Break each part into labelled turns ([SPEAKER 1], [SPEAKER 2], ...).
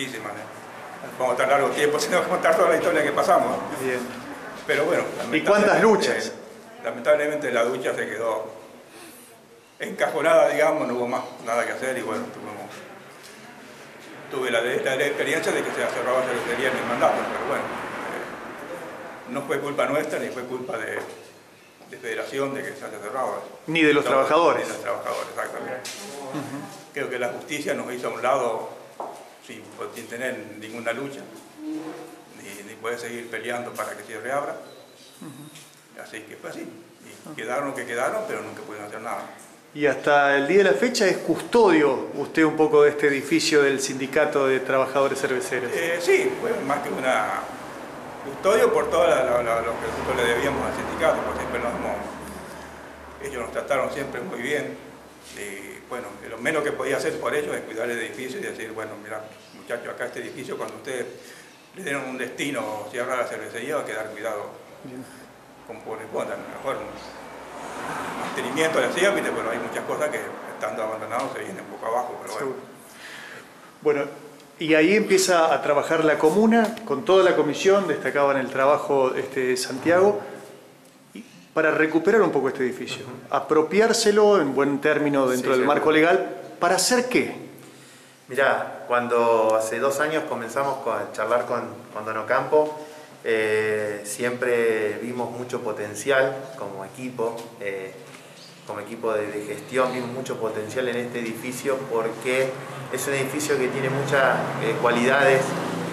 [SPEAKER 1] muchísimas. ¿eh? Vamos a estar largo tiempo, vamos a contar toda la historia que pasamos.
[SPEAKER 2] Bien.
[SPEAKER 1] Pero bueno.
[SPEAKER 2] ¿Y cuántas
[SPEAKER 1] lamentablemente-
[SPEAKER 2] luchas?
[SPEAKER 1] Lamentablemente la ducha se quedó encajonada, digamos, no hubo más nada que hacer y bueno, tuvimos, tuve la, la- la experiencia de que se cerraba cervecería en el mandato, pero bueno, eh, no fue culpa nuestra ni fue culpa de, de Federación de que se haya cerrado.
[SPEAKER 2] Ni de los
[SPEAKER 1] No,
[SPEAKER 2] trabajadores.
[SPEAKER 1] Ni de los trabajadores, exactamente. Creo que la justicia nos hizo a un lado sin, sin tener ninguna lucha, ni, ni poder seguir peleando para que se reabra. Así que fue así. Y quedaron lo que quedaron, pero nunca pudieron hacer nada.
[SPEAKER 2] Y hasta el día de la fecha es custodio usted un poco de este edificio del Sindicato de Trabajadores Cerveceros.
[SPEAKER 1] Eh, sí, fue más que una custodio por todo lo que nosotros le debíamos al sindicato, porque siempre nos ellos nos trataron siempre muy bien. Y bueno, lo menos que podía hacer por ellos es cuidar el edificio y decir, bueno, mira, muchachos, acá este edificio cuando ustedes le dieron un destino, cierra la cervecería, va a quedar cuidado como corresponde. A lo mejor un mantenimiento le hacía, pero hay muchas cosas que estando abandonados se vienen poco abajo. Pero bueno.
[SPEAKER 2] Bueno, y ahí empieza a trabajar la comuna con toda la comisión, destacaban el trabajo este, Santiago, para recuperar un poco este edificio, apropiárselo en buen término dentro
[SPEAKER 3] Sí,
[SPEAKER 2] del marco legal, ¿para hacer qué?
[SPEAKER 3] Mirá, cuando hace dos años comenzamos a charlar con, con Don Ocampo, eh, siempre vimos mucho potencial como equipo, eh, como equipo de, de gestión, vimos mucho potencial en este edificio porque es un edificio que tiene muchas eh, cualidades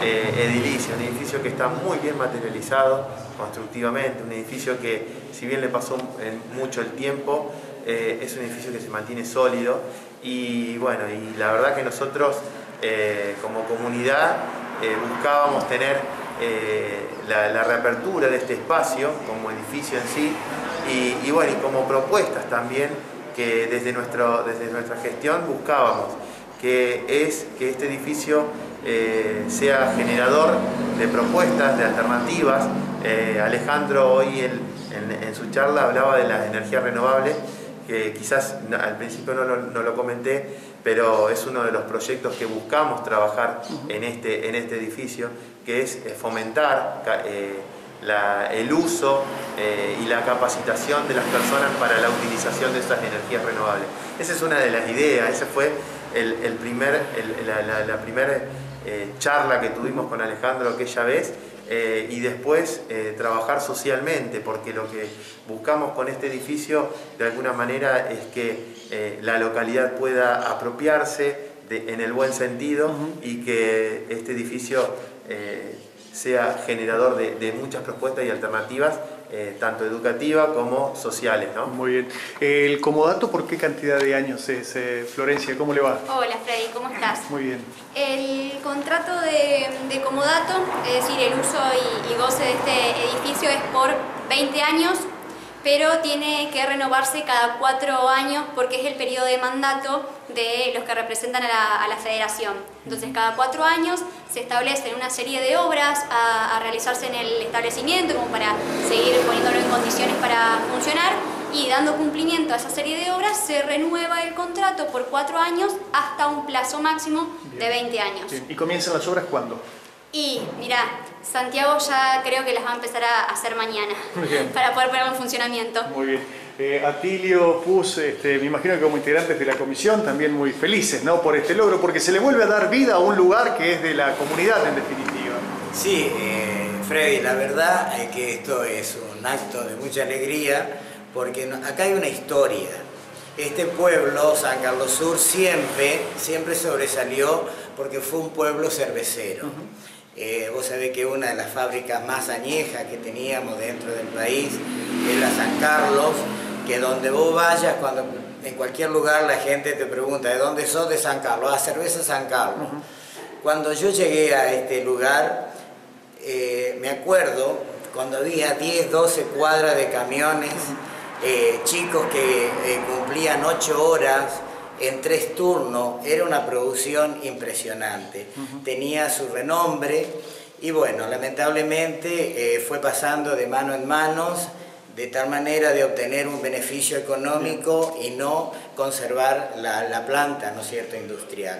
[SPEAKER 3] eh, edilicias, un edificio que está muy bien materializado constructivamente, un edificio que si bien le pasó mucho el tiempo, eh, es un edificio que se mantiene sólido y bueno, y la verdad que nosotros eh, como comunidad buscábamos tener la, la reapertura de este espacio como edificio en sí y, y bueno, y como propuestas también que desde, nuestro, desde nuestra gestión buscábamos, que es que este edificio eh, sea generador de propuestas, de alternativas. Eh, Alejandro hoy en, en- en su charla hablaba de las energías renovables, que quizás al principio no lo, no lo comenté, pero es uno de los proyectos que buscamos trabajar en este, en este edificio, que es eh, fomentar eh, la- el uso eh, y la capacitación de las personas para la utilización de estas energías renovables. Esa es una de las ideas, esa fue el, el primer, el- la, la- la primera eh, charla que tuvimos con Alejandro aquella vez eh, y después eh, trabajar socialmente, porque lo que buscamos con este edificio de alguna manera es que la localidad pueda apropiarse de- en el buen sentido y que este edificio sea generador de, de muchas propuestas y alternativas, eh, tanto educativas como sociales. ¿no?
[SPEAKER 2] Muy bien. El comodato, ¿por qué cantidad de años es, eh, Florencia? ¿Cómo le va?
[SPEAKER 4] Hola Freddy, ¿cómo estás?
[SPEAKER 2] Muy bien.
[SPEAKER 4] El contrato de, de comodato, es decir, el uso y, y goce de este edificio es por 20 años, pero tiene que renovarse cada cuatro años porque es el periodo de mandato de los que representan a la, a la federación. Entonces, cada cuatro años se establecen una serie de obras a, a realizarse en el establecimiento como para seguir poniéndolo en condiciones para funcionar y dando cumplimiento a esa serie de obras se renueva el contrato por cuatro años hasta un plazo máximo de 20 años.
[SPEAKER 2] Bien. ¿Y comienzan las obras cuándo?
[SPEAKER 4] Y mira, Santiago ya creo que las va a empezar a hacer mañana
[SPEAKER 2] Bien.
[SPEAKER 4] para poder ponerlo en funcionamiento.
[SPEAKER 2] Muy bien. Eh, Atilio, Puz, este, me imagino que como integrantes de la comisión también muy felices ¿no? por este logro, porque se le vuelve a dar vida a un lugar que es de la comunidad en definitiva.
[SPEAKER 5] Sí, eh, Freddy, la verdad es que esto es un acto de mucha alegría porque no- acá hay una historia. Este pueblo, San Carlos Sur, siempre, siempre sobresalió porque fue un pueblo cervecero. Eh, vos sabés que una de las fábricas más añejas que teníamos dentro del país es la San Carlos, que donde vos vayas, cuando en cualquier lugar la gente te pregunta, ¿de dónde sos? De San Carlos, a cerveza San Carlos. Cuando yo llegué a este lugar, eh, me acuerdo cuando había 10, 12 cuadras de camiones, eh, chicos que eh, cumplían 8 horas en tres turnos, era una producción impresionante. Tenía su renombre y bueno, lamentablemente eh, fue pasando de mano en manos de tal manera de obtener un beneficio económico y no conservar la, planta, ¿no es cierto?, industrial.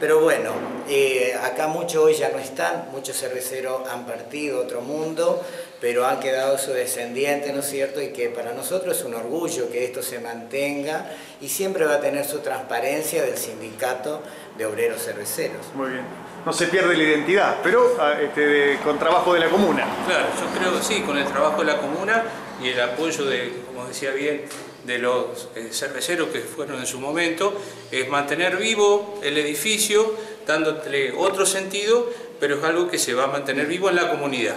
[SPEAKER 5] Pero bueno, eh, acá muchos hoy ya no están, muchos cerveceros han partido a otro mundo, pero han quedado sus descendientes, ¿no es cierto?, y que para nosotros es un orgullo que esto se mantenga y siempre va a tener su transparencia del sindicato de obreros cerveceros.
[SPEAKER 2] Muy bien. No se pierde la identidad, pero ah, este, con trabajo de la comuna.
[SPEAKER 6] Claro, yo creo que sí, con el trabajo de la comuna y el apoyo de, como decía bien, de los eh, cerveceros que fueron en su momento, es mantener vivo el edificio, dándole otro sentido, pero es algo que se va a mantener vivo en la comunidad.